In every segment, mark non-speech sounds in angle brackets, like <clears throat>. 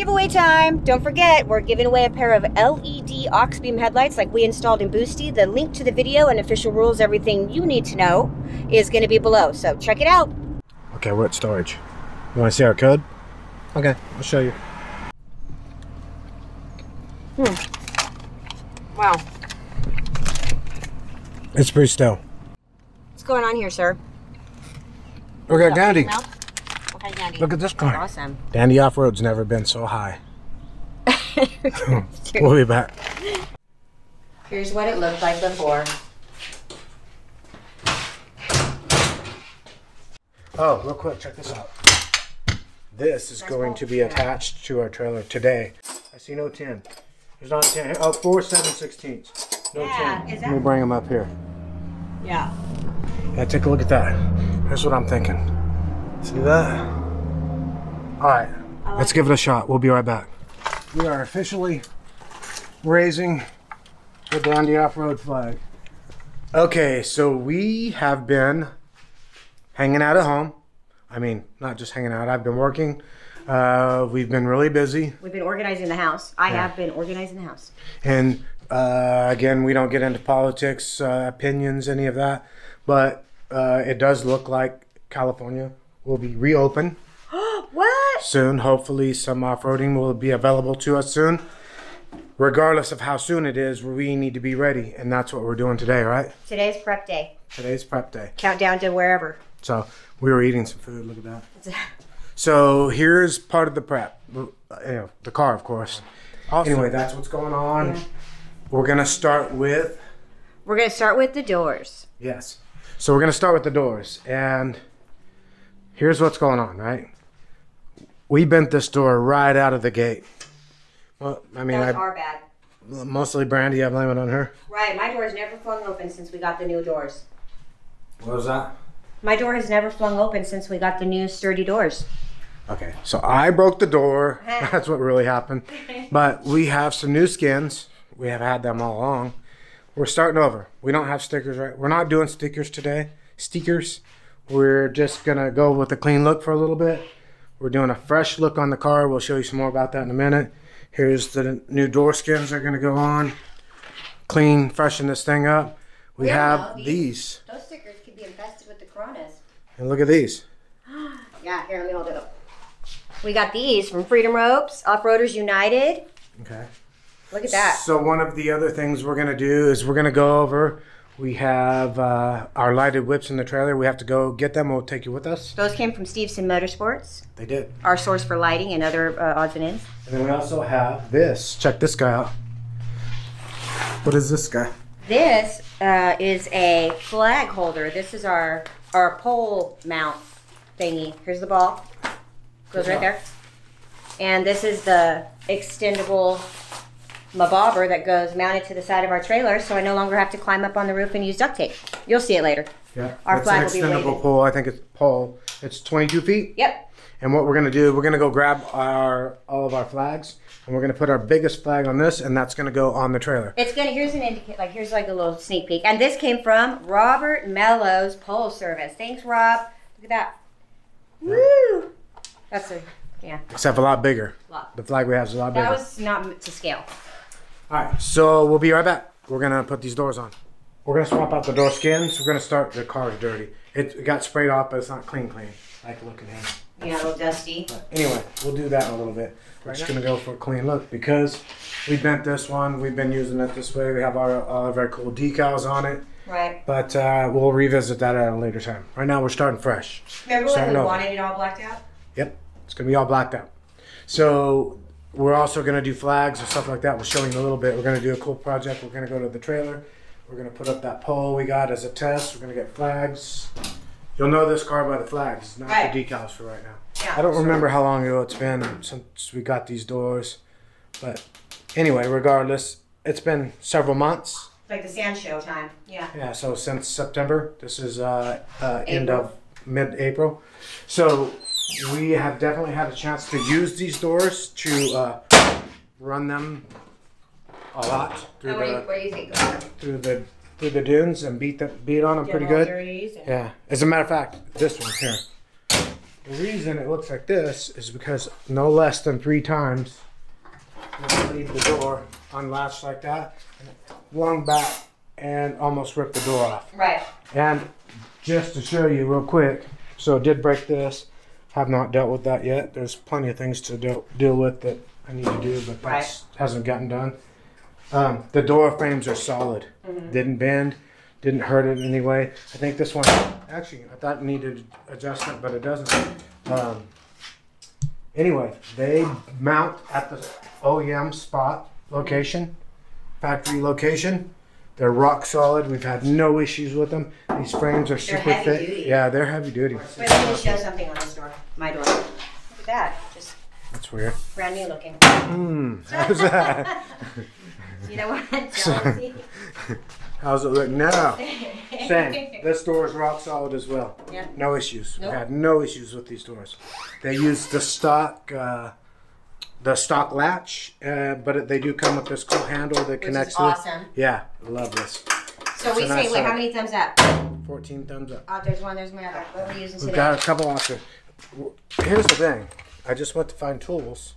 Giveaway time! Don't forget, we're giving away a pair of LED Auxbeam headlights like we installed in Boosty. The link to the video and official rules, everything you need to know, is going to be below. So check it out. Okay, we're at storage. You want to see our code? Okay, I'll show you. Hmm. Wow. It's pretty still. What's going on here, sir? Look at Dandy. Milk? Okay, Dandy. Look at this car. Awesome. Dandi Off-Road's never been so high. <laughs> we'll be back. Here's what it looked like before. Oh, real quick, check this out. This is going to be attached to our trailer today. I see no 10. There's not a 10 here. Oh, 4 7 16. No Yeah, 10. is Let me bring them up here. Yeah. Yeah, take a look at that. Here's what I'm thinking. See that? All right, let's give it a shot. We'll be right back. We are officially raising the Dandi Off-Road flag. Okay, so we have been hanging out at home. I mean, not just hanging out. I've been working. Uh, we've been really busy, We've been organizing the house. I have been organizing the house. and uh, again, we don't get into politics, uh, opinions, any of that. But uh, it does look like California will be reopened What? Soon. Hopefully, some off-roading will be available to us soon. Regardless of how soon it is, we need to be ready, and that's what we're doing today, right? Today's prep day. Today's prep day. Countdown to wherever. So we were eating some food. Look at that. So here's part of the prep. You know, the car, of course. Anyway, that's what's going on. We're gonna start with We're going to start with the doors. yes. So we're gonna start with the doors, and here's what's going on. Right, we bent this door right out of the gate. Well, I mean, That was I our bad. mostly Brandi. I blame it on her. Right, my door has never flung open since we got the new doors. What was that? My door has never flung open since we got the new sturdy doors. Okay, so I broke the door. <laughs> That's what really happened. But we have some new skins. We have had them all along. We're starting over. We don't have stickers, right? We're not doing stickers today. Stickers. We're just gonna go with a clean look for a little bit. We're doing a fresh look on the car. We'll show you some more about that in a minute. Here's the new door skins are gonna go on. Clean, freshen this thing up. We Yeah, have these- these. Those stickers could be infested with the coronas. And look at these. <gasps> Yeah, here, let me hold it up. We got these from Freedom Ropes, Off Roaders United. Okay. Look at that. So one of the other things we're gonna do is we're gonna go over. We have uh, our lighted whips in the trailer. We have to go get them. We'll take you with us. Those came from Steveson Motorsports, They did. our source for lighting and other uh, odds and ends. And then we also have this. Check this guy out. What is this guy? This uh, is a flag holder. This is our our pole mount thingy. Here's the ball. Goes right there. And this is the extendable mabobber that goes mounted to the side of our trailer, so I no longer have to climb up on the roof and use duct tape. You'll see it later. Yeah. Our flag an will be extendable pole. I think it's pole. It's 22 feet. Yep. And what we're gonna do, we're gonna go grab our all of our flags, and we're gonna put our biggest flag on this, and that's gonna go on the trailer. It's gonna here's an indicate like here's like a little sneak peek. And this came from Robert Mello's Pole Service. Thanks, Rob. Look at that. Woo! That's a yeah. Except a lot bigger. Lot. The flag we have is a lot bigger. That was not to scale. All right, so we'll be right back. We're gonna put these doors on. We're gonna swap out the door skins. We're gonna start. The car is dirty. It, it got sprayed off, but it's not clean, clean. Like looking here. Yeah, a little dusty. But anyway, we'll do that in a little bit. We're just gonna go for a clean look because we bent this one. We've been using it this way. We have our, all of our cool decals on it, Right. but uh, we'll revisit that at a later time. Right now, we're starting fresh. Remember when we over. wanted it all blacked out? Yep, it's gonna be all blacked out. So we're also gonna do flags and stuff like that. We'll show you in a little bit. We're gonna do a cool project. We're gonna go to the trailer. We're gonna put up that pole we got as a test. We're gonna get flags. You'll know this car by the flags, not Right. the decals for right now. Yeah. I don't remember how long ago it's been since we got these doors, but anyway, regardless, it's been several months. Like the sand show time. Yeah. Yeah, so since September, this is uh, uh, end of mid-April. So we have definitely had a chance to use these doors to uh, run them a lot through what, do you, the what do you think? through the through the dunes and beat the beat on them pretty good. Yeah, as a matter of fact, this one here, The reason it looks like this is because no less than three times I leave the door unlatched like that, flung back and almost ripped the door off. Right. And just to show you real quick, so it did break this. Have not dealt with that yet. There's plenty of things to deal deal with that I need to do, but that hasn't gotten done. Um, the door frames are solid. Didn't bend. Didn't hurt it in any way. I think this one actually I thought it needed adjustment, but it doesn't. Um, anyway, they mount at the OEM spot location, factory location. They're rock solid. We've had no issues with them. These frames are super heavy thick. duty. Yeah, they're heavy duty. Wait, let me show something on this door. My door. Look at that. Just That's weird. brand new looking. Hmm. How's that? <laughs> You know what? <laughs> Jealousy. How's it look now? <laughs> Same. This door is rock solid as well. Yeah. No issues. Nope. We've had no issues with these doors. They use the stock, uh, the stock latch, uh, but it, they do come with this cool handle that Which connects is to it. Yeah, love this. So we So say, nice wait, how many thumbs up? 14 thumbs up. Oh, there's one, there's my other. What are we using We've today? got a couple options. Here's the thing. I just went to find tools.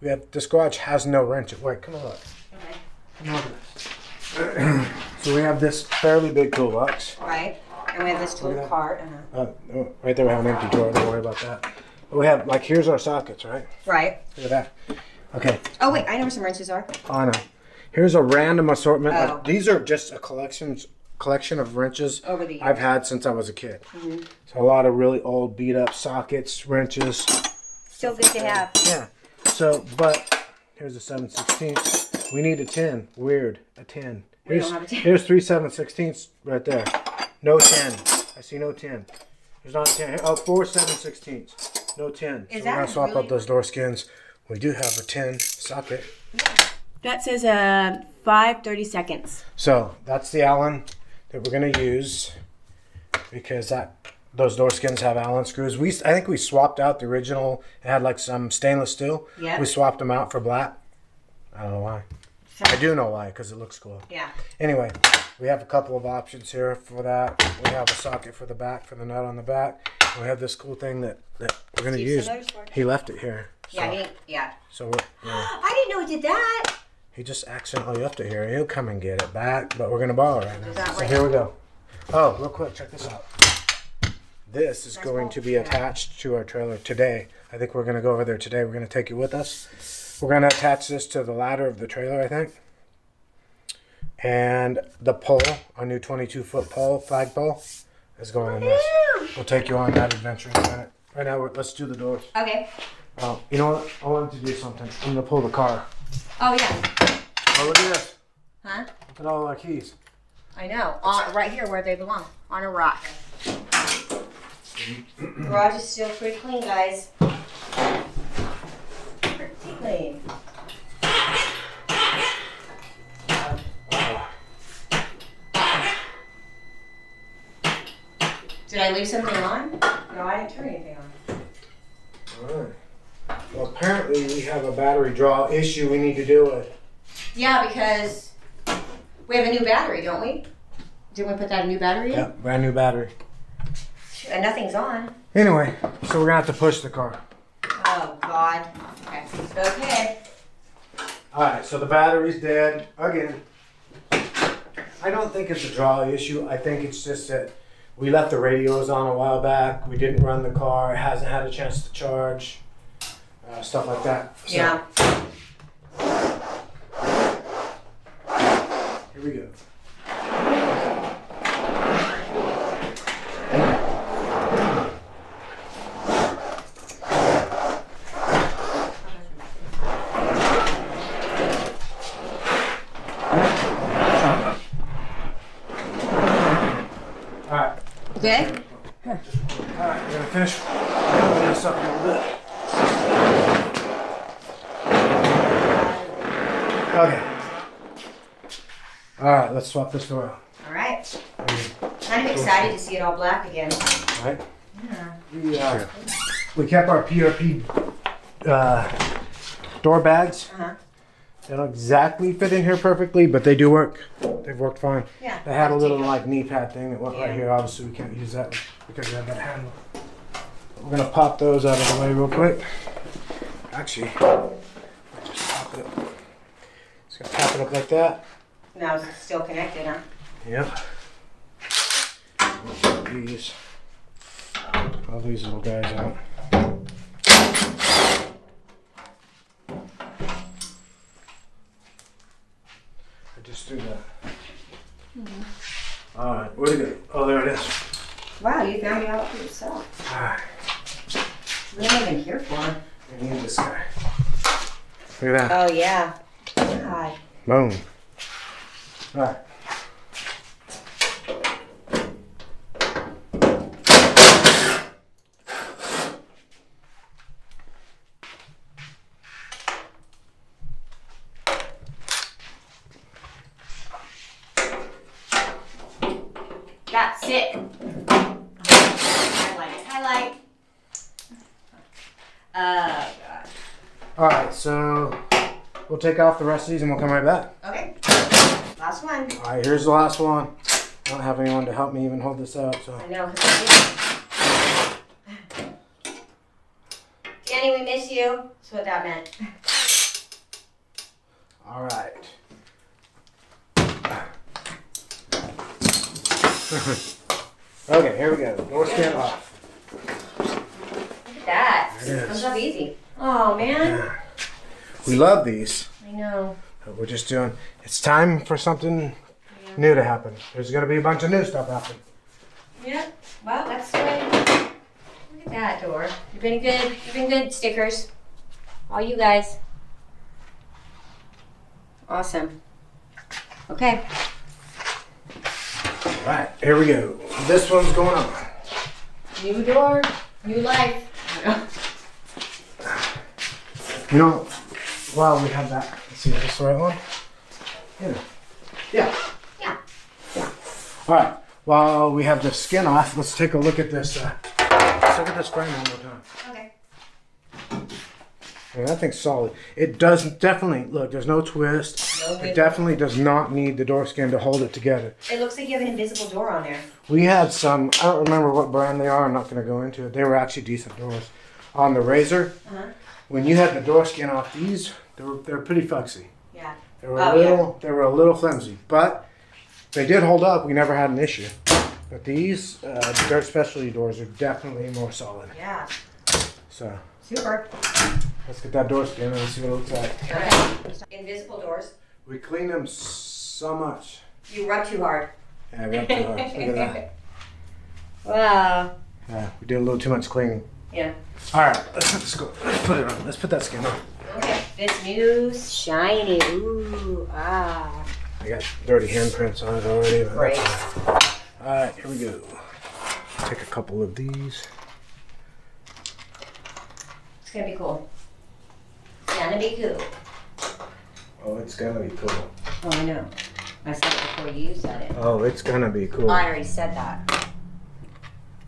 We have this garage has no wrenches. Wait, come on look. Okay. Come on. <clears throat> so we have this fairly big toolbox. Right. And we have this tool Yeah. cart. Uh, oh, right there we have an empty drawer. Don't worry about that. We have like here's our sockets, right? Right. Look at that. Okay, Oh, wait, I know where some wrenches are. I know. Here's a random assortment. Oh. Of, these are just a collection collection of wrenches Over the years. I've had since I was a kid. Mhm. So a lot of really old beat up sockets, wrenches. Still good to have. Yeah. So, but here's a 7 16 We need a 10. Weird. A 10. We Here's, don't have a 10. here's three 7 16 right there. No 10. I see no 10. There's not a 10. Oh, four 7 16ths. No 10. Is so that we're going to swap really- out those door skins. We do have a 10 socket. That says uh, five thirty seconds. So that's the Allen that we're going to use because that those door skins have Allen screws. We I think we swapped out the original. It had like some stainless steel. Yeah. We swapped them out for black. I don't know why. I do know why because it looks cool. Yeah. Anyway, we have a couple of options here for that. We have a socket for the back for the nut on the back. We have this cool thing that, that we're going to use. He left it here. So, Yeah, he, yeah. so we're. <gasps> I didn't know he did that. He just accidentally left it here. He'll come and get it back, but we're gonna borrow it right now. So here we go. Oh, real quick, check this out. This is going to be attached to our trailer today. I think we're gonna go over there today. We're gonna take you with us. We're gonna attach this to the ladder of the trailer, I think. And the pole, our new 22 foot pole, flag pole, is going in this. We'll take you on that adventure in a minute. Right now, we're, let's do the doors. Okay. Oh, you know what? I wanted to do something. I'm gonna pull the car. Oh, yeah. Oh, look at this. Huh? Look at all our keys. I know. On, right here where they belong. On a rock. Garage is still pretty clean, guys. Pretty clean. Did I leave something on? No, I didn't turn anything on. Alright. Well, apparently we have a battery draw issue we need to deal with. Yeah, because we have a new battery, don't we? Didn't we put that new battery in? Yep, brand new battery. And nothing's on. Anyway, so we're gonna have to push the car. Oh, God. Okay. Okay. Alright, so the battery's dead again. I don't think it's a draw issue. I think it's just that we left the radios on a while back. We didn't run the car. It hasn't had a chance to charge. Uh, stuff like that. So, Yeah. Here we go. Alright, Okay. alright, we're gonna finish opening this up a little bit. Okay. Alright, let's swap this door out. All right. Kind of excited to see it all black again. Right? Yeah. We, uh, we kept our PRP uh, door bags. Uh-huh. They don't exactly fit in here perfectly, but they do work. They've worked fine. Yeah. They had a little like knee pad thing that went Yeah. right here. Obviously, we can't use that because we have that handle. we're gonna pop those out of the way real quick. Actually, I'll just pop it up. Just gonna pop it up like that. Now it's still connected, huh? Yep. These, all these little guys out. I just threw that. Mm-hmm. All right, where'd it go? Oh, there it is. Wow, you found it out for yourself. All right, am I even here for? I need this guy. Look at that. Oh, yeah. God. Boom. Right. That's it. Highlight. Highlight. Oh, God. All right, so we'll take off the rest of these and we'll come right back. All right, here's the last one. I don't have anyone to help me even hold this up, so. I know. Danny, we miss you. That's what that meant. All right. <laughs> okay, here we go. Door scan off. Look at that. Comes up easy. Oh, man. We love these. I know. but We're just doing. It's time for something new to happen. There's gonna be a bunch of new stuff happening. Yep. Well, that's the way. Look at that door. You've been good. You've been good, stickers. All you guys. Awesome. Okay. All right, here we go. This one's going on. New door, new life. You know, while we have that, let's see, is this the right one? Yeah. Yeah. Yeah. Yeah. All right. While we have the skin off, let's take a look at this. Uh, let's look at this frame one more time. Okay. Yeah, that thing's solid. It does definitely look. There's no twist. No It definitely does not need the door skin to hold it together. It looks like you have an invisible door on there. We had some. I don't remember what brand they are. I'm not going to go into it. They were actually decent doors. On the RZR, Uh-huh. when you had the door skin off these, they were they're pretty fuxy. Yeah. They were Oh, a little. They were a little flimsy, but they did hold up. We never had an issue. But these uh, dirt specialty doors are definitely more solid. Yeah. So Super. let's get that door skin and see what it looks like. Okay. Invisible doors. We clean them so much. You rub too hard. Yeah, we, have to, uh, look at that. <laughs> Wow. Yeah, we did a little too much cleaning. Yeah. All right, let's, let's go. Let's put it on. Let's put that skin on. Okay. This new shiny. Ooh. Ah. I got dirty handprints on it already. but Great. that's all right. All right, here we go. Take a couple of these. It's gonna be cool. It's gonna be cool. Oh, it's gonna be cool. Oh, I know. I said it before you said it. Oh, it's gonna be cool. I I already said that.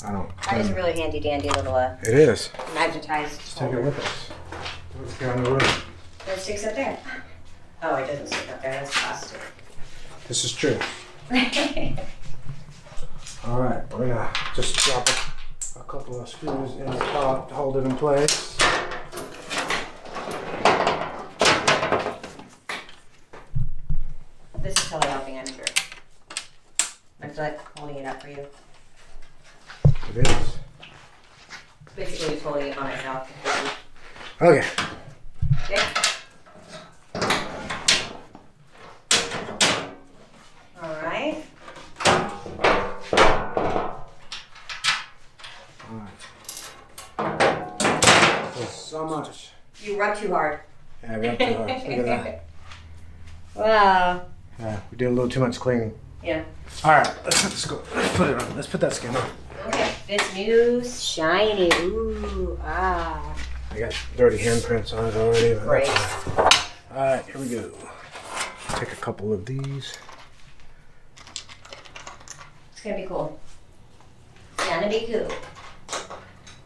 I don't. That is a really handy dandy little uh, It is. magnetized. Let's take it with us. Let's get on the road. It sticks up there. Oh, it doesn't stick up there. That's plastic. This is true. <laughs> All right, we're gonna just drop a, a couple of screws in the top to hold it in place. this is totally helping, I'm sure. I feel like holding it up for you. It is. Basically, just holding it on myself. Okay. Okay. All right. There's so much. You rub too hard. Yeah, we have to. Uh, look at that. <laughs> Wow. Yeah, we did a little too much cleaning. Yeah. All right, let's, let's go. Let's put it on. Let's put that skin on. Okay. This new shiny. Ooh. Ah. I got dirty handprints on it already. Great. all right. All right, here we go. Take a couple of these. It's gonna be cool. It's gonna be cool.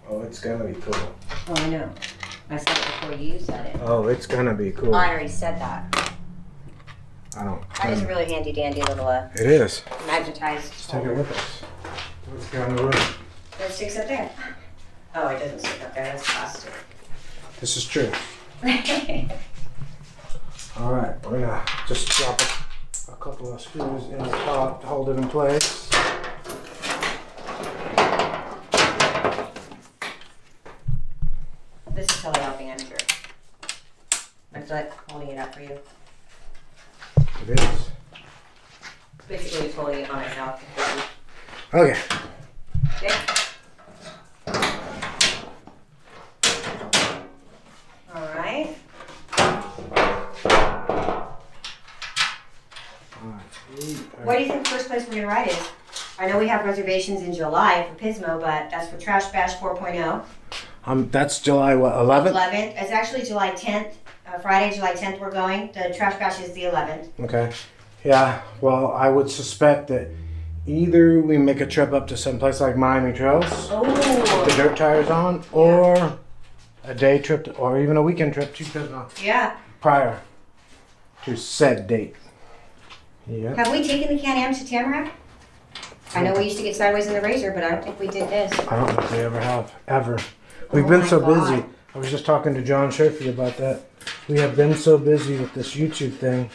Oh, it's gonna be cool. Oh, I know. I said it before you said it. Oh, it's gonna be cool. I already said that. I don't. That is a really handy dandy little uh, It is. magnetized. Let's take it with us. Let's get on the road. It sticks up there. Oh, it doesn't stick up there. That's plastic. This is true. <laughs> All right, we're gonna just drop a, a couple of screws in the top to hold it in place. this is totally helping, I'm sure. Just like holding it up for you. It is. Basically, just holding it on myself. Okay. Okay. All right. What do you think the first place we're gonna ride is? I know we have reservations in July for Pismo, but that's for Trash Bash 4.0. Um, that's July what, 11th? 11th. It's actually July 10th. Uh, Friday, July 10th, we're going. The Trash Bash is the 11th. Okay. Yeah, well, I would suspect that either we make a trip up to some place like Miami Trails, Oh. the dirt tires on, or a day trip, to, or even a weekend trip to Pismo Yeah. prior to said date. Yeah. Have we taken the Can-Ams to Tamarack? I know we used to get sideways in the RZR, but I don't think we did this. I don't know if we ever have, ever. We've Oh been so God. busy. I was just talking to John Sherfy about that. We have been so busy with this YouTube thing,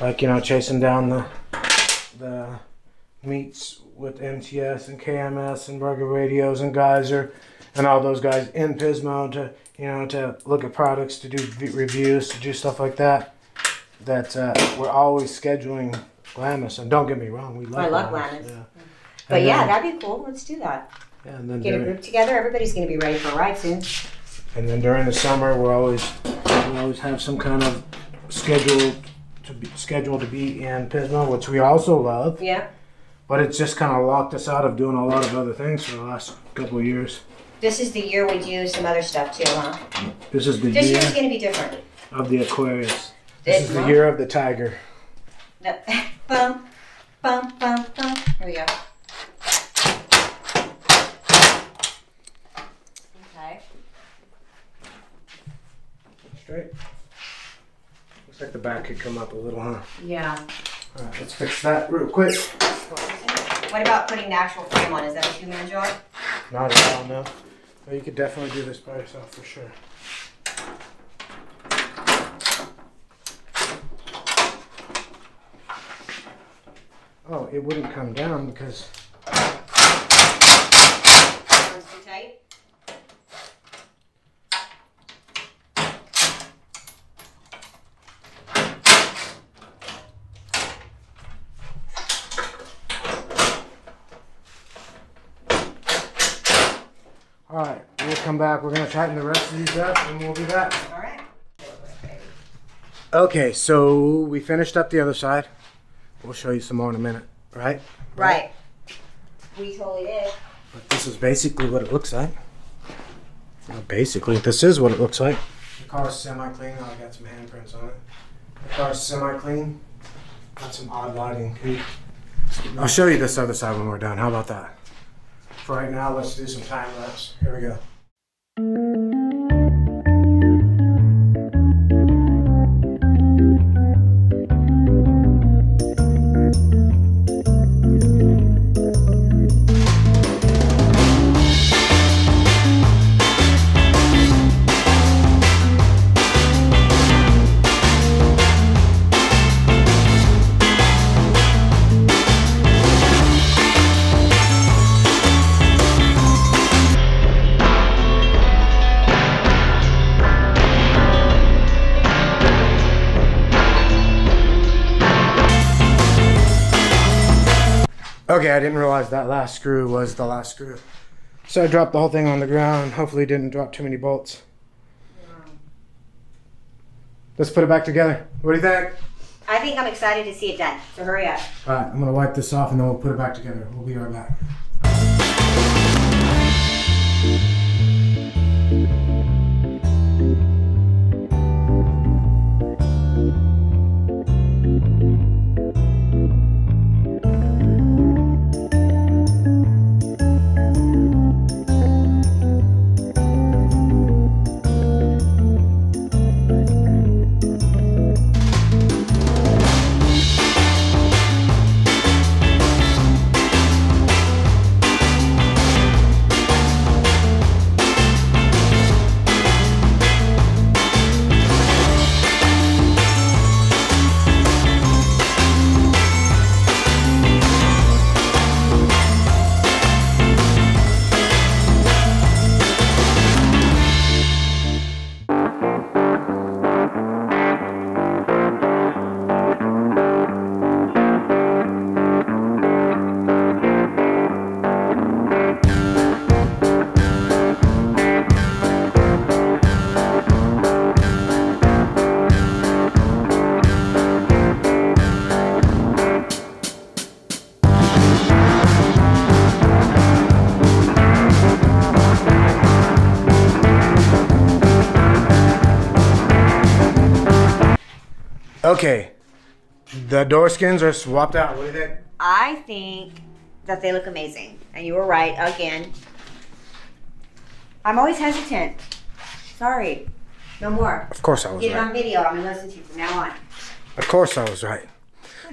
like you know, chasing down the the meets with MTS and KMS and Burger Radios and Geyser and all those guys in Pismo to you know to look at products, to do reviews, to do stuff like that. That uh, we're always scheduling Glamis, and don't get me wrong, we love. I love Glamis. Yeah. But And yeah, then- that'd be cool. Let's do that. yeah, and then Get a group together. Everybody's gonna be ready for a ride soon. And then during the summer, we're always we always have some kind of scheduled to be scheduled to be in Pismo, which we also love. Yeah. But it's just kind of locked us out of doing a lot of other things for the last couple of years. This is the year we do some other stuff too, huh? This is the This year year's gonna be different. of the Aquarius. This It's is the year of the Tiger. No. <laughs> bum, bum, bum, bum. Here we go. Okay. Straight. Looks like the back could come up a little, huh? Yeah. All right, let's fix that real quick. What about putting the actual frame on? Is that a two-man job? Not at all, no. You could definitely do this by yourself for sure. Oh, it wouldn't come down because Sounds too tight. all right, we'll come back. We're gonna tighten the rest of these up, and we'll be back. All right. Okay, so we finished up the other side. We'll show you some more in a minute, right? Right. We totally did. But this is basically what it looks like. Not basically, this is what it looks like. The car is semi-clean. I got some handprints on it. The car is semi-clean. Got some odd lighting. I'll show you this other side when we're done. How about that? For right now, let's do some time lapse. Here we go. That last screw was the last screw. So I dropped the whole thing on the ground. Hopefully, didn't drop too many bolts. Let's put it back together. What do you think? I think I'm excited to see it done. So hurry up. All right, I'm gonna wipe this off and then we'll put it back together. We'll be right back. The door skins are swapped out. What do you think? I think that they look amazing. And you were right again. I'm always hesitant. Sorry. No more. Of course I was right. Get it on video. I'm going to listen to you from now on. Of course I was right.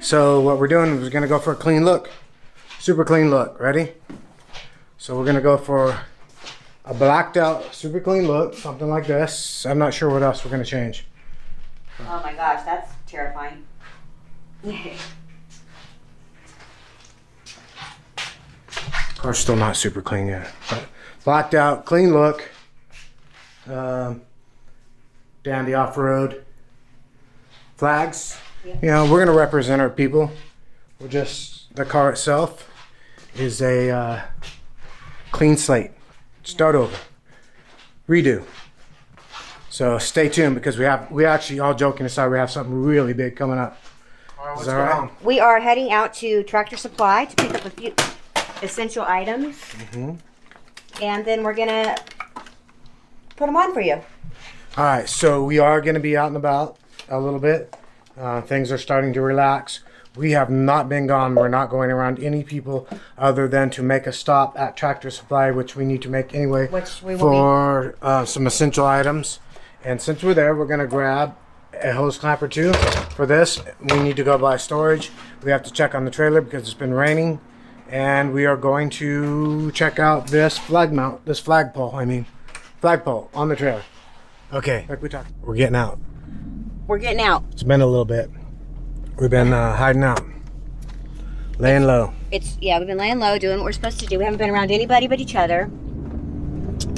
So what we're doing is we're gonna go for a clean look. Super clean look. Ready? So we're gonna go for a blacked out, super clean look. Something like this. I'm not sure what else we're gonna change. Oh my gosh, that's terrifying. <laughs> Car's still not super clean yet. But blacked out, clean look. Um, down the off-road flags. Yeah. You know, we're gonna represent our people. We're just the car itself is a uh, clean slate. Start over, redo. So stay tuned because we have we actually all joking aside we have something really big coming up. Is that right? we are heading out to Tractor Supply to pick up a few essential items. And then we're going to put them on for you. All right, so we are going to be out and about a little bit. Uh, things are starting to relax. We have not been gone. We're not going around any people other than to make a stop at Tractor Supply, which we need to make anyway Which we will for uh, some essential items. And since we're there, we're going to grab a hose clamp or two. For this, we need to go buy storage. We have to check on the trailer because it's been raining. And we are going to check out this flag mount, this flagpole, I mean, flagpole on the trailer. Okay, like we talked, we're getting out. We're getting out. It's been a little bit. We've been uh, hiding out, laying low. It's yeah, we've been laying low, doing what we're supposed to do. We haven't been around anybody but each other.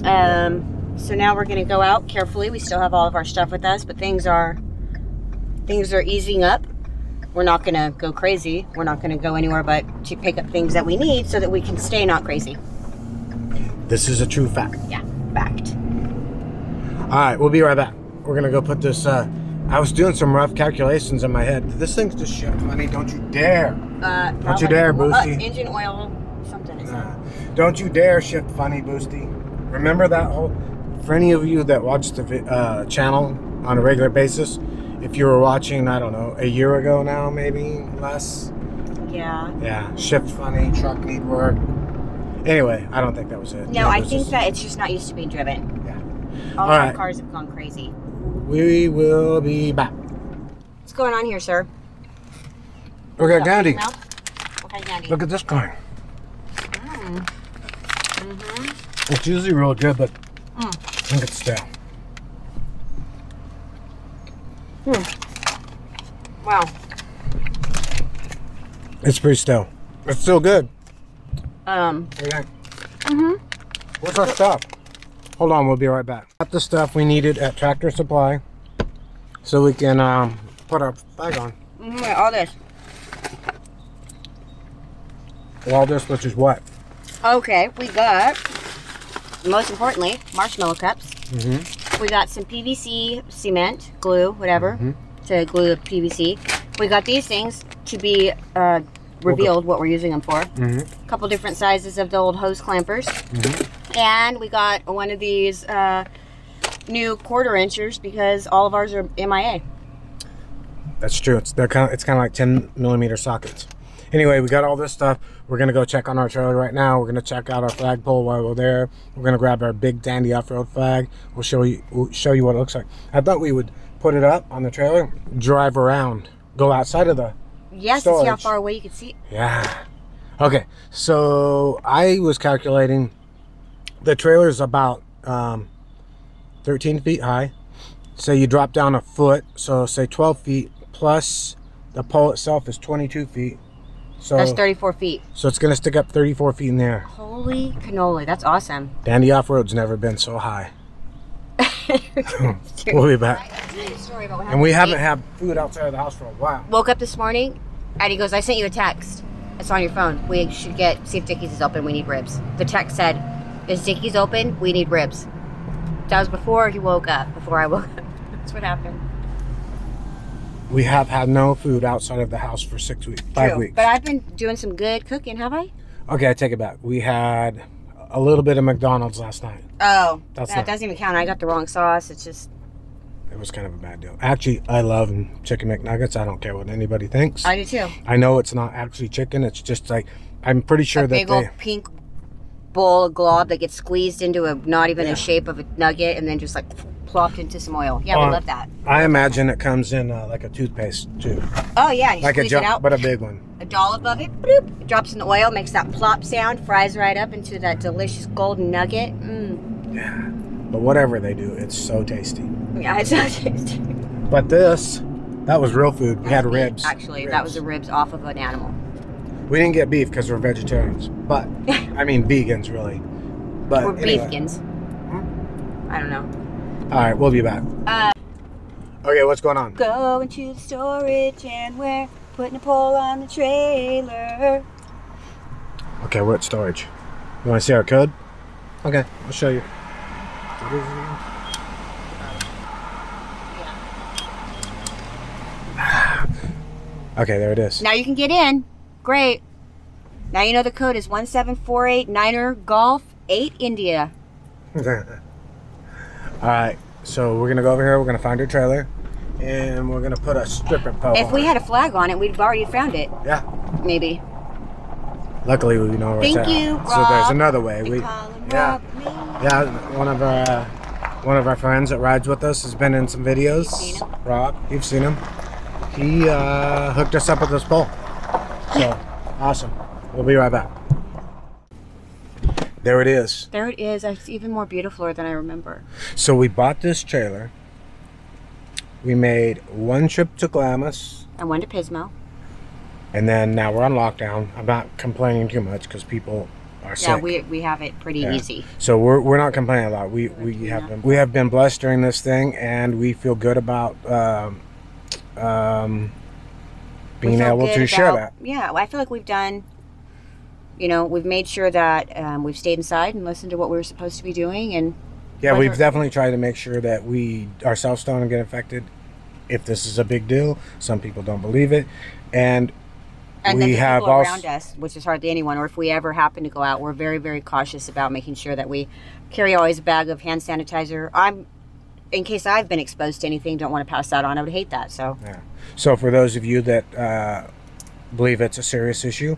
Um, so now we're gonna go out carefully. We still have all of our stuff with us, but things are things are easing up. We're not gonna go crazy. We're not gonna go anywhere but to pick up things that we need so that we can stay not crazy. This is a true fact. Yeah, fact. All right, we'll be right back. We're gonna go put this. Uh, I was doing some rough calculations in my head. This thing's just shit, honey. Don't you dare! Uh, Don't you dare, uh, Boosty. engine oil, something. Uh, don't you dare shift funny, Boosty. Remember that whole. For any of you that watch the uh, channel on a regular basis, if you were watching, I don't know, a year ago now, maybe less. Yeah. Yeah, shift funny, truck need work. Anyway, I don't think that was it. No, I think just- that it's just not used to being driven. Yeah. All All right. cars have gone crazy. We will be back. What's going on here, sir? We got Gandhi. Okay, Gandhi. Look at this guy. Mm. Mm-hmm. It's usually real good, but Mm. I think it's stale. Wow. It's pretty stale. It's still good. Um. What do you think? Mm-hmm. What's our stuff? Hold on, we'll be right back. Got the stuff we needed at Tractor Supply, so we can um, put our bag on. mm-hmm. All this. All this, which is what? Okay, we got. Most importantly, marshmallow cups. Mm-hmm. We got some PVC cement glue, whatever, Mhm. to glue the PVC. We got these things to be uh, revealed what we're using them for. Mm-hmm. A couple different sizes of the old hose clampers. And we got one of these uh, new quarter inchers because all of ours are MIA. That's true. It's they're kind of it's kind of like 10 millimeter sockets. Anyway, we got all this stuff. We're gonna go check on our trailer right now. We're gonna check out our flagpole while we're there. We're gonna grab our big Dandi off-road flag. We'll show you we'll show you what it looks like. I thought we would put it up on the trailer, drive around, go outside of the Yes, to see how far away you can see. yeah. Okay, so I was calculating the trailer is about um, 13 feet high. So you drop down a foot, so say 12 feet plus the pole itself is 22 feet. So That's 34 feet. so it's gonna stick up 34 feet in there. Holy cannoli, that's awesome. Dandi off road's never been so high. <laughs> <laughs> We'll be back, Sorry about what and we haven't had food outside of the house for a while. woke up this morning. Eddie goes, I sent you a text. It's on your phone. We should get see if Dickey's is open. We need ribs. The text said, "Is Dickey's open? We need ribs." That was before he woke up. Before I woke up. <laughs> That's what happened. We have had no food outside of the house for six weeks, five True. weeks. But I've been doing some good cooking, have I? Okay, I take it back. We had a little bit of McDonald's last night. Oh, That's that not- doesn't even count. I got the wrong sauce. It's just it was kind of a bad deal. Actually, I love chicken McNuggets. I don't care what anybody thinks. I do too. I know it's not actually chicken. It's just like I'm pretty sure a that big they. old pink bowl of glob that gets squeezed into a not even a shape of a nugget and then just like plopped into some oil. Yeah, we Uh, love that. I imagine it comes in uh, like a toothpaste too, Oh yeah, you like a squeeze it jump, out, but a big one. a dollop of it, bloop, it drops in the oil, makes that plop sound, fries right up into that delicious golden nugget. Mm. Yeah. But whatever they do, it's so tasty. Yeah, it's <laughs> so tasty. But this, that was real food. We had Meat, ribs. Actually, that was the Ribs. ribs off of an animal. We didn't get beef because we're vegetarians. But <laughs> I mean vegans, really. But Or anyway. beefkins. I don't know. All right, we'll be back. Uh, Okay, what's going on? Going to the storage and we're putting a pole on the trailer. Okay, we're at storage. You want to see our code? Okay, I'll show you. <sighs> Okay, there it is. now you can get in. Great. Now you know the code is 1748 Niner Golf 8 India. <laughs> All right, so we're gonna go over here. We're gonna find our trailer, and we're gonna put a stripper pole. If on we it. had a flag on it, we'd have already found it. yeah. Maybe. Luckily, we know where Thank it's at. you, So there's another way. They We call yeah. Rob Yeah, one of our uh, one of our friends that rides with us has been in some videos. him? Rob, you've seen him. He uh, hooked us up with this pole. So <laughs> awesome. We'll be right back. There it is. There it is. It's even more beautiful than I remember. So we bought this trailer. We made one trip to Glamis, And one to Pismo. and then now we're on lockdown. I'm not complaining too much because people are sick. Yeah, we, we have it pretty Yeah. easy. So we're, we're not complaining a lot. We we have been we have been blessed during this thing, and we feel good about um, um, being able to share that. Yeah, I feel like we've done, you know, we've made sure that um, we've stayed inside and listened to what we were supposed to be doing. And Yeah, we've definitely tried to make sure that we ourselves don't get infected. If this is a big deal, some people don't believe it, and and we have also around us, which is hardly anyone, or if we ever happen to go out, we're very, very cautious about making sure that we carry always a bag of hand sanitizer. I'm, in case I've been exposed to anything, don't want to pass that on. I would hate that. So yeah. So for those of you that uh, believe it's a serious issue,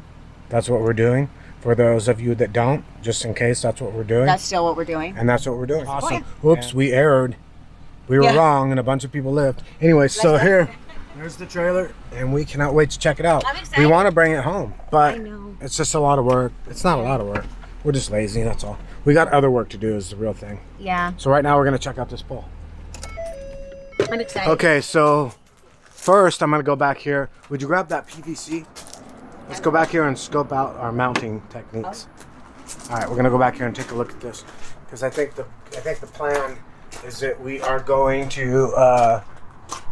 that's what we're doing. For those of you that don't, just in case, that's what we're doing. that's still what we're doing. and that's what we're doing. Awesome. Awesome. Whoops, we erred. We were Yeah. wrong, and a bunch of people lived. Anyway, so go. here, <laughs> there's the trailer, and we cannot wait to check it out. I'm We want to bring it home, but it's just a lot of work. It's not a lot of work. We're just lazy. That's all. We got other work to do. Is the real thing. Yeah, So right now we're gonna check out this pole. I'm excited. Okay, so first I'm gonna go back here. Would you grab that PVC? Let's go back here and scope out our mounting techniques. All right, we're gonna go back here and take a look at this because I think the I think the plan is that we are going to uh,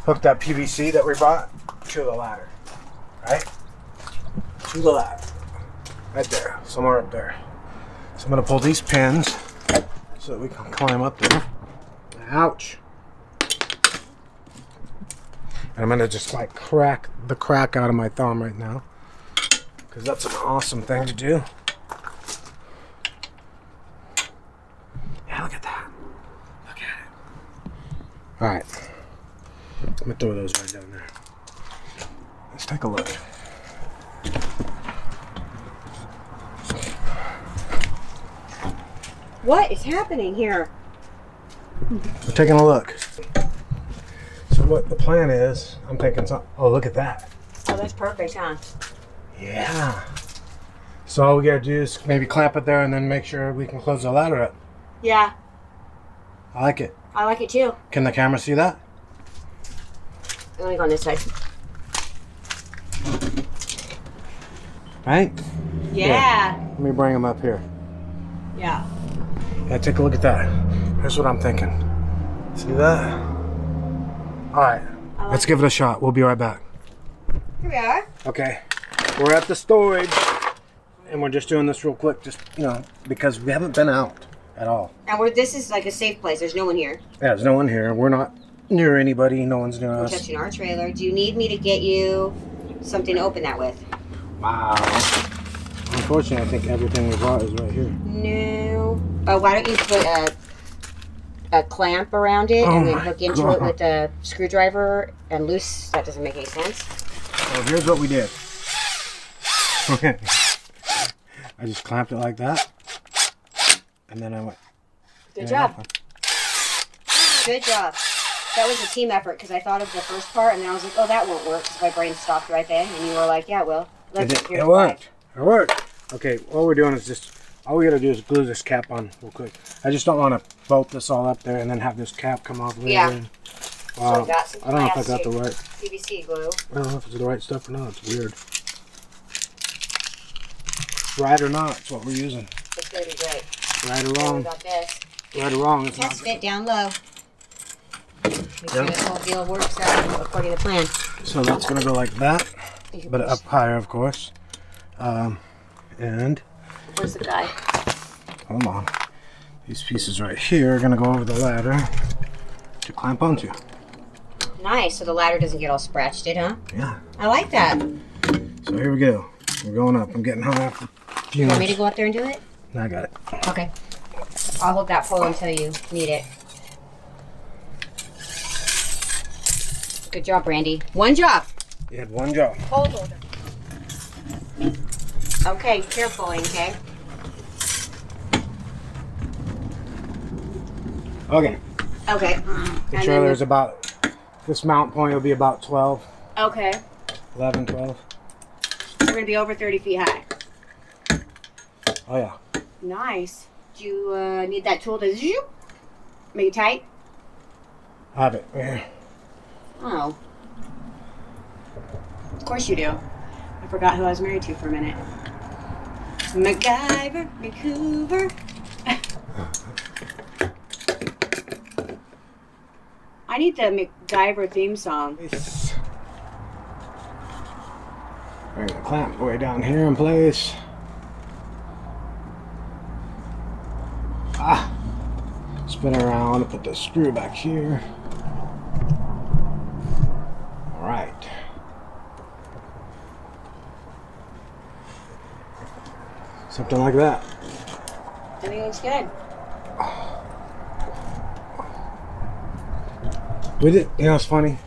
hook that PVC that we bought to the ladder, right? To the ladder, right there, somewhere up there. So I'm gonna pull these pins so that we can climb up there. Ouch. And I'm gonna just like crack the crack out of my thumb right now. Because that's an awesome thing to do. Yeah, look at that. Look at it. Alright. I'm gonna throw those right down there. Let's take a look. What is happening here? We're taking a look. So what the plan is, I'm thinking some oh look at that. Oh, that's perfect, huh? Yeah. So all we gotta do is maybe clamp it there and then make sure we can close the ladder up. Yeah, I like it. I like it too. Can the camera see that? Let me go on this side. Right? Yeah. Let me bring them up here. Yeah. Yeah, take a look at that. Here's what I'm thinking. See that? Alright. Let's give it a shot. We'll be right back. Here we are. Okay. We're at the storage. And we're just doing this real quick, just you know, because we haven't been out at all. And we're this is like a safe place. There's no one here. Yeah, there's no one here. We're not near anybody. No one's near us. We're us. touching our trailer. Do you need me to get you something to open that with? Wow. Unfortunately, I think everything we brought is right here. No. Oh, why don't you put a a clamp around it Oh and then hook into it with a screwdriver and loose. That doesn't make any sense. So here's what we did. I just clamped it like that. And then I went. Good job. Good job. That was a team effort because I thought of the first part and then I was like, oh, that won't work because my brain stopped right then. And you were like, yeah, well, It, let's here's it worked. It worked. Okay, all we're doing is just, all we gotta do is glue this cap on real quick. I just don't want to bolt this all up there and then have this cap come off later. Yeah. Uh, got some I don't know if I got the right, PVC glue. I don't know if it's the right stuff or not. It's weird. Right or not, it's what we're using. It's going to be great. Right or wrong, right or wrong, it's not. Test fit down low. Make sure Yeah. this whole deal works out according to plan. So that's gonna go like that, but up higher, of course. Um, and Where's the guy? hold on, these pieces right here are gonna go over the ladder to clamp onto. Nice. So the ladder doesn't get all scratched, it, huh? Yeah. I like that. So here we go. We're going up. I'm getting high after You want me to go up there and do it? No, I got it. Okay. I'll hold that pole until you need it. Good job, Brandi. One job. You had one job. Pole holder. Okay, careful, okay? Okay. Okay. The And trailer is about, this mount point will be about 12, Okay. 11, 12. We're gonna be over 30 feet high. Oh yeah. Nice. Do you uh, need that tool to zoop? Make it tight? I have it here. Oh. Of course you do. I forgot who I was married to for a minute. MacGyver, McHoover. <laughs> I need the MacGyver theme song. Bring the clamp way down here in place. Ah. Spin around and put the screw back here. All right. Something like that. Everything looks good. We did, you know, it's funny.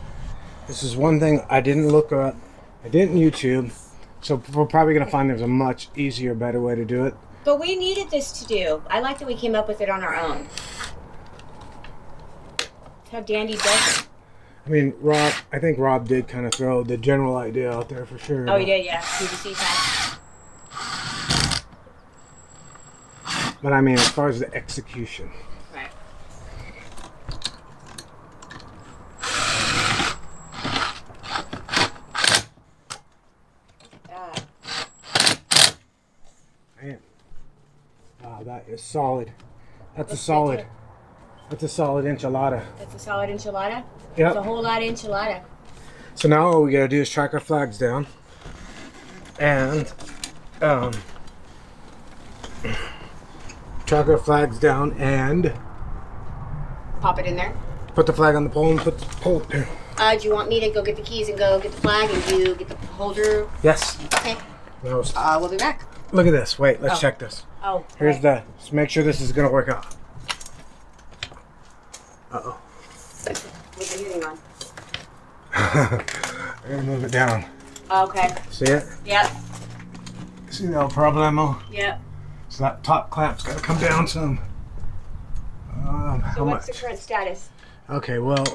This is one thing I didn't look up. I didn't YouTube. So we're probably gonna find there's a much easier, better way to do it. But we needed this to do. I like that we came up with it on our own. How Dandi does it. I mean, Rob. I think Rob did kind of throw the general idea out there for sure. Oh, he did, yeah. PVC time. But I mean, as far as the execution, Right. Uh, man, wow, that is solid. That's a solid. That's a solid enchilada. that's a solid enchilada. Yeah. It's a whole lot of enchilada. So now all we gotta do is track our flags down, and um, track our flags down, and Pop it in there. put the flag on the pole and put the pole up there. Uh, do you want me to go get the keys and go get the flag and you get the holder? Yes. Okay. Was- Uh, we'll be back. look at this. Wait, let's Oh. check this. Oh, Here's right. the. Let's make sure this is gonna work out. Uh oh. With the heating on. <laughs> I'm gonna move it down. Okay. See it? Yep. See no problemo. Yep. So that top clamp's gotta come down some. Um, So how what's much? the current status? Okay, well,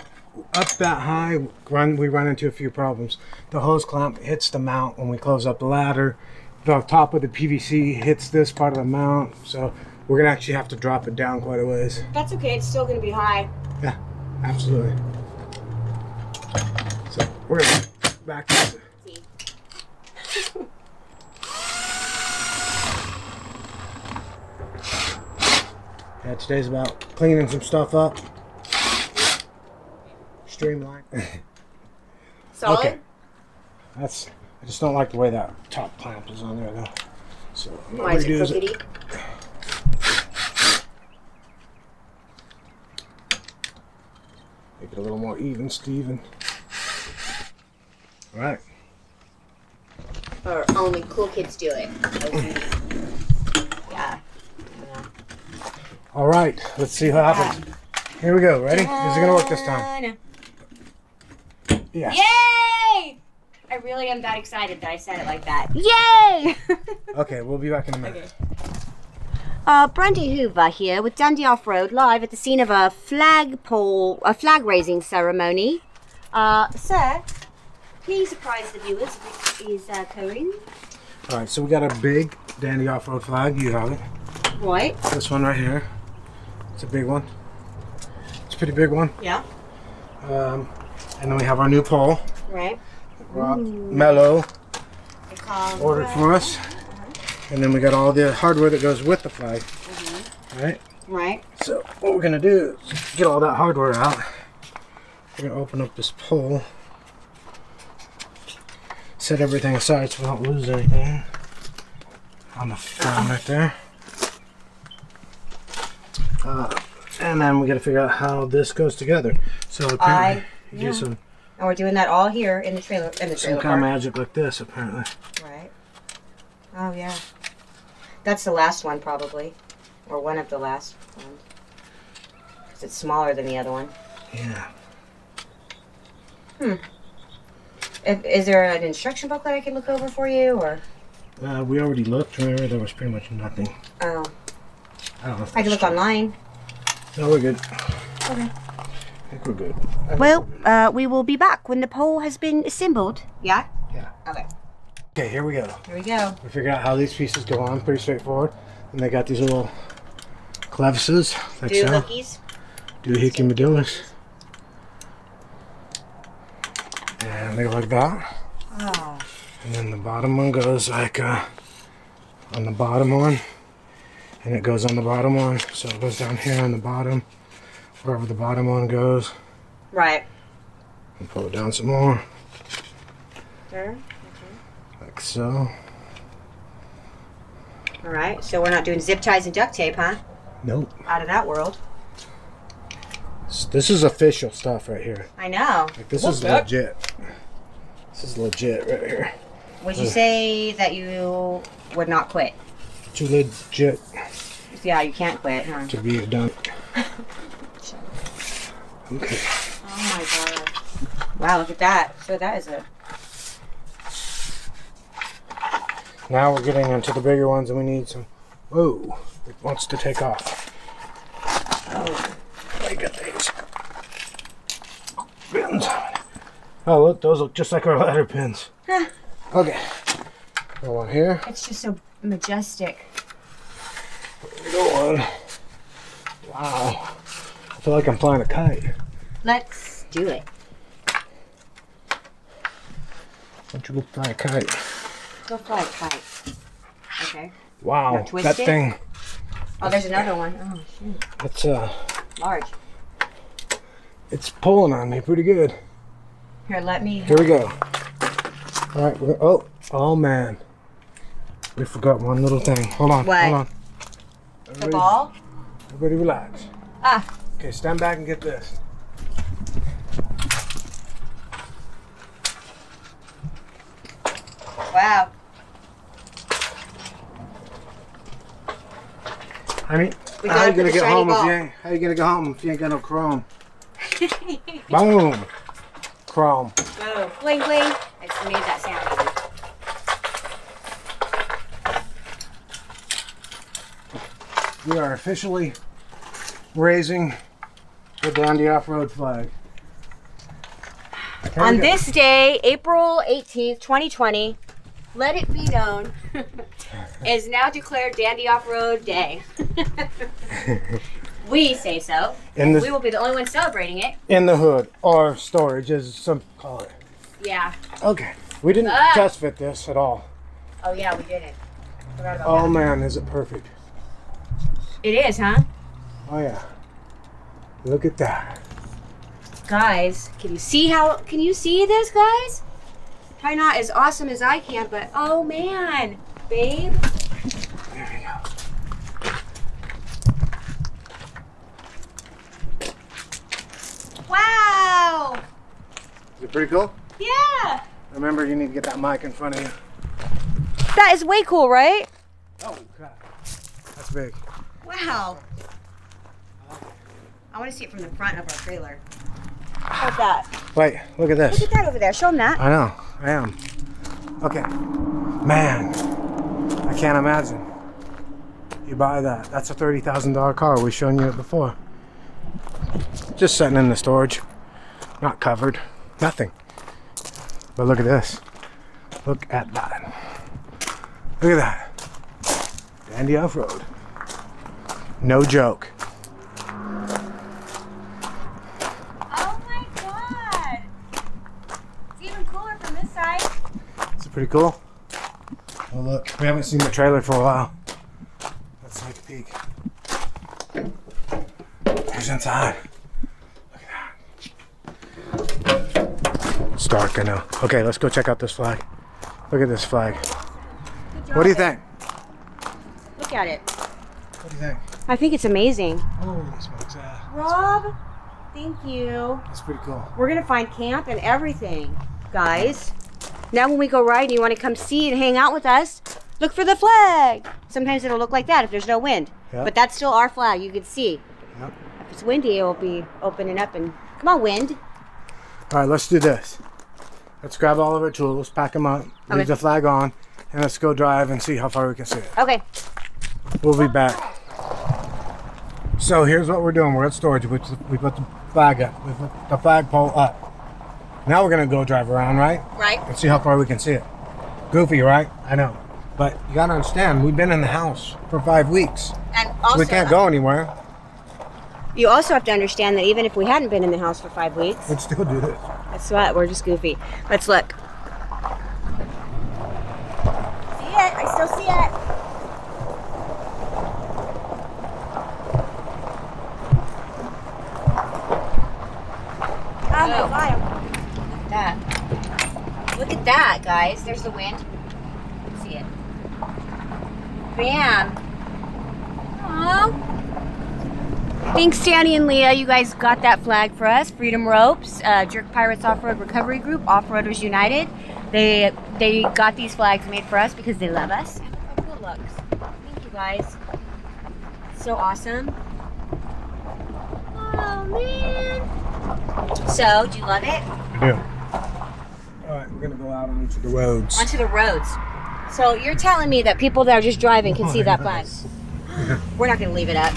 up that high, run we run into a few problems. The hose clamp hits the mount when we close up the ladder. The top of the PVC hits this part of the mount, so we're gonna actually have to drop it down quite a ways. That's okay. It's still gonna be high. Yeah, absolutely. So we're gonna back. <laughs> Yeah, today's about cleaning some stuff up. Streamline. <laughs> Solid. Okay. That's. I just don't like the way that top clamp is on there though. So I'm gonna Why is it <laughs> redo crookedy? Make it a little more even, Steven. All right. Or only cool kids do it. yeah. All right. Let's see what happens. Here we go. Ready? Is it gonna work this time? Yes. Yay! I really am that excited that I said it like that. Yay! <laughs> Okay, we'll be back in a minute. Uh, Brandi Hoover here with Dandi Off Road live at the scene of a flagpole, a flag raising ceremony. Uh, sir, please surprise the viewers with his uh. All right, so we got a big Dandi off-road flag. You have it. Right. This one right here. It's a big one. It's a pretty big one. Yeah. Um, and then we have our new pole. Right. Rob Mello ordered for us. And then we got all the hardware that goes with the flag. All right. Right. So what we're gonna do is get all that hardware out. We're gonna open up this pole. Set everything aside so we don't lose anything. On the front right there. Uh, and then we gotta figure out how this goes together. So apparently you yeah. do some And we're doing that all here in the trailer in the some trailer kind of magic like this apparently. Right. Oh yeah. That's the last one probably, or one of the last ones. Because it's smaller than the other one. Yeah. If, is there an instruction book that I can look over for you, or Uh, we already looked, remember there was pretty much nothing. oh, I don't know I can look true. online. No, we're good. Okay. I think we're good. Well, uh, we will be back when the pole has been assembled. Yeah. Yeah. Okay. Okay, here we go. Here we go. We figured out how these pieces go on, pretty straightforward. And they got these little clevises, like Do so. hookies. Doohickey Medullahs. And they go like that. Oh. And then the bottom one goes like uh, on the bottom one. And it goes on the bottom one. So it goes down here on the bottom. Wherever the bottom one goes. Right. And pull it down some more. There. Like so. All right. So we're not doing zip ties and duct tape, huh? Nope. Out of that world. This is official stuff right here. I know. Like this What's is that? legit. This is legit right here. Would you say that you would not quit? Too legit Yeah, you can't quit, huh? to be done. <laughs> Okay. Oh my god. Wow, look at that. So that is a Now we're getting into the bigger ones and we need some. Whoa. It wants to take off. oh I got these. Pins. Oh, look, those look just like our ladder pins. Huh. Okay. Go on here. it's just so majestic. Go on. Wow. I feel like I'm flying a kite. Let's do it. Why don't you go fly a kite? Fly a kite. Okay. Wow. That thing. Oh, there's another one. Oh, shoot. It's uh, Large. it's pulling on me pretty good. Here, let me. Here we go. All right. We're, oh, oh man. We forgot one little thing. Hold on. What? Hold on. The ball? everybody relax. Ah. Okay, stand back and get this. Wow. I mean, how you gonna get home if you ain't? How you gonna go home if you ain't got no chrome? <laughs> Boom. Chrome. Whoa. Bling bling. I just made that sound. We are officially raising the Dandi Off-Road flag. On this day, April 18th, 2020, let it be known, <laughs> is now declared Dandi Off Road Day. <laughs> we say so. in We will be the only ones celebrating it. in the hood or storage, as some call it. Yeah. Okay, we didn't test fit this at all. Oh, yeah, we didn't. Oh man, is it perfect? It is, huh? Oh yeah. Look at that. Guys, can you see how, can you see this, guys? Probably not as awesome as I can, but oh man, babe. There you go. Wow. Is it pretty cool? Yeah. Remember, you need to get that mic in front of you. That is way cool, right? Oh, God. That's big. Wow. I want to see it from the front of our trailer. How's that? Wait, look at this. Look at that over there. Show them that. I know, I am. Okay. Man, I can't imagine. You buy that. That's a $30,000 car. We've shown you it before. Just sitting in the storage. Not covered. Nothing. But look at this. Look at that. Look at that. Dandi Off Road. No joke. Oh my god! It's even cooler from this side. Is it pretty cool? Oh look, we haven't seen the trailer for a while. Let's take a peek. Who's inside? Look at that. It's dark, I know. Okay, let's go check out this flag. Look at this flag. What do you think? Look at it. What do you think? I think it's amazing. Holy smokes, yeah. Rob, thank you. That's pretty cool. We're gonna find camp and everything, guys. Now when we go riding, you want to come see and hang out with us. Look for the flag. Sometimes it'll look like that if there's no wind, Yep. but that's still our flag. You can see. Yep. If it's windy, it will be opening up and come on, wind. All right, let's do this. Let's grab all of our tools, pack them up, Okay. leave the flag on, and let's go drive and see how far we can see it. Okay. We'll be back. So here's what we're doing. We're at storage. We put the flag up. We put the flagpole up. Now we're gonna go drive around, right? Right. And see how far we can see it. Goofy, right? I know. But you gotta understand, we've been in the house for five weeks. And also, we can't go anywhere. You also have to understand that even if we hadn't been in the house for five weeks, We'd still do this. that's what we're just goofy. Let's look. See it? I still see it. Oh my god. Look at that. Guys. There's the wind. See it. Bam. Aww. Thanks, Danny and Leah. You guys got that flag for us. Freedom Ropes, uh, Jerk Pirates Off Road Recovery Group, Off Roaders United. They they got these flags made for us because they love us. How cool it looks. Thank you guys. So awesome. Oh man. So, do you love it? Right, we're gonna go out onto the roads. Onto the roads. So you're telling me that people that are just driving can Oh, see that flag? nice. <gasps> We're not gonna leave it up.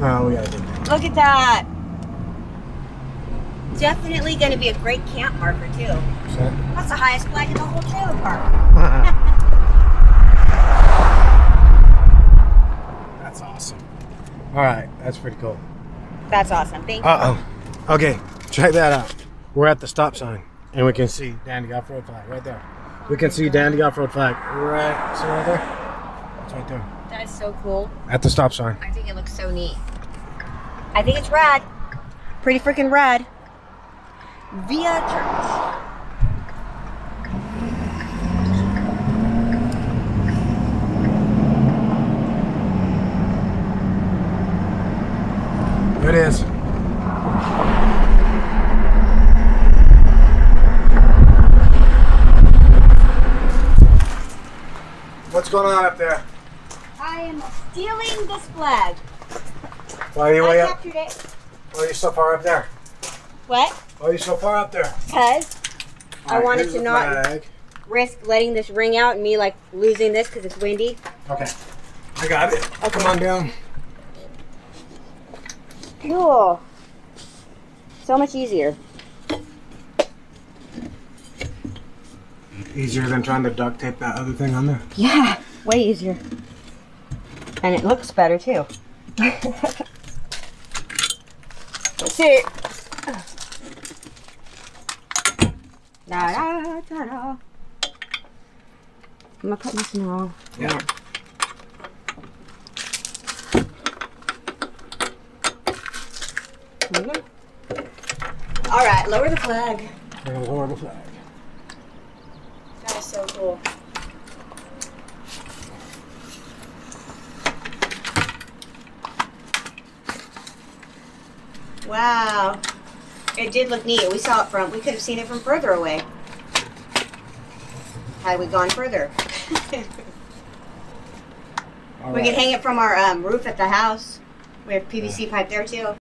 Oh, we gotta do that. Look at that. Definitely going to be a great camp marker too. Set. That's the highest flag in the whole trailer park. <laughs> That's awesome. All right, that's pretty cool. That's awesome. Thank you. Uh oh. Okay, check that out. We're at the stop sign, and we can see Dandi Off Road flag right there. We can see Dandi Off Road flag right. See right there? It's right there. that is so cool. At the stop sign. I think it looks so neat. I think it's rad. Pretty freaking rad. Via Church. It is. Going on up there? I am stealing this flag. Why are you I way up? it. Why are you so far up there? What? Why are you so far up there? Because I right, wanted to not- flag. risk letting this ring out and me like losing this because it's windy. Okay, I got it. Come on down. Cool. So much easier. Easier than trying to duct tape that other thing on there. Yeah, way easier. And it looks better too. <laughs> Let's see. Da, da, da, da. Am I putting this in the wrong? Yeah. Mhm. All right, lower the flag. We're gonna lower the flag. Is so cool. Wow. It did look neat. We saw it from, we could have seen it from further away. Had we gone further. <laughs> We right. could hang it from our um, roof at the house. We have PVC pipe there too.